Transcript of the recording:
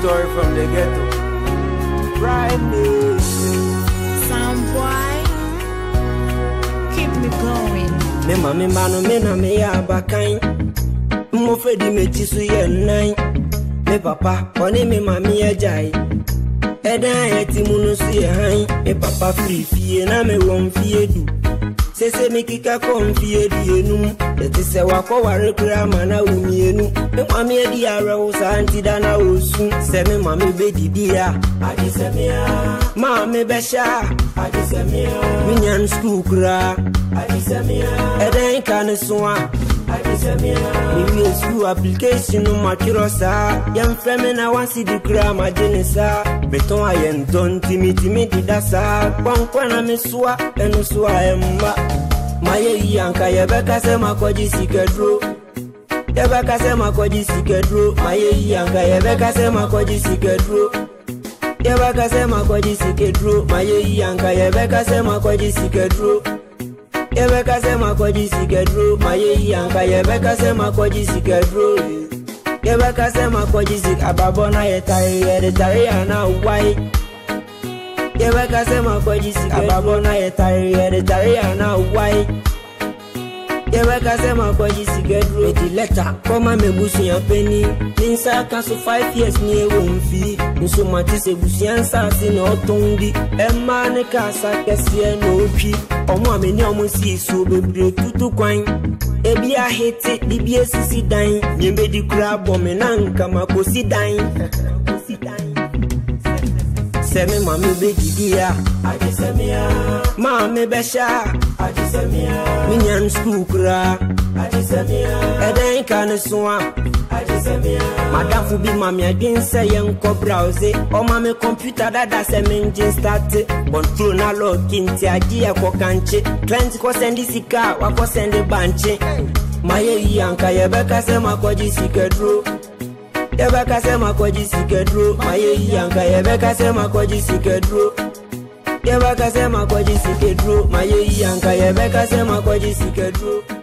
story from the ghetto. Prime Some boy, keep me going. Me mami manu me na me ya bakan. Mo fe di me ti ye nine. Me papa, oni me mami ya jai. Ẹ̀dá ẹ̀ tí mo nù sí ẹ̀ hàn yín. Mi papa fìrì fìyè náà mi wọ̀n fìyè dùn sese mi kika kɔ mfie dienu tete sɛ wakɔ ware kura ama na wo mienu me mame adi awerɛwo saa nti da na osu sɛ me mame bɛdidi a maa me bɛhyɛ a menya no skul koraa ɛdɛn ka ne so a Iwe school application no mature sa Yẹn fẹ́ mi na wá sí di kura ma di ni sa Bẹ̀tọ́n ayẹ ntọ́n tìmítìmí dìda sa Pọ́npọ́n na mi sua ẹnu sua ẹ̀ mba Mayẹ yìí ànkà yẹ bẹ́ kásẹ̀ ma kọjí sìkẹ́ dúró Yẹ bẹ́ kásẹ̀ ma kọjí sìkẹ́ dúró Mayẹ yìí ànkà yẹ bẹ́ kásẹ̀ ma kọjí sìkẹ́ dúró Yẹ bẹ́ kásẹ̀ ma kọjí sìkẹ́ dúró Mayẹ yìí ànkà kásẹ̀ ma kọjí sìkẹ́ dúró. yebekasị maka oji sike duro ma ya eyi ya nka yebekasị maka oji sike duro yebekasị maka oji sike ababọ na ya tari ya detara ya na ugwai yebekasị maka oji sike ababọ na ya tari ya detara ya na ugwai yebekasị maka oji sike eti leta kọma megbusu ya peni n'isa aka so 5 years na-ewu mfi nso ma nsomati segbusu ya nsa asị na ọtọ ndị ema ne ka asa kesi na otwi ọmụ ameni ọmụ si so bebree tutu kwan ebi ahete bibi esisi dan nyembe di kura abọ mi na nkama kosi dan sẹmi maami bẹ didi ya adisẹmiya maami bẹ ṣá adisẹmiya mi nyanu sukuu kura adisẹmiya ẹdẹn kan ni sun wa adisẹmiya madamfo bi oh, ma me adwen sɛ yɛnkɔ bra wo se ɔma me kɔmputa dada sɛ mengye starte kɔntro na lɔki nti agye yɛkɔka nkye client kɔsɛnde sika a wakɔsɛnde bankye mayɛ yi anka yɛbɛka sɛ makɔgye sikaduro yɛbɛka sɛ makɔgye sikaduro mayɛ yi anka yɛbɛka sɛ makɔgye sikaduro yɛbɛka sɛ makɔgye sikaduro mayɛ yi anka ma sɛ makɔgye sikaduro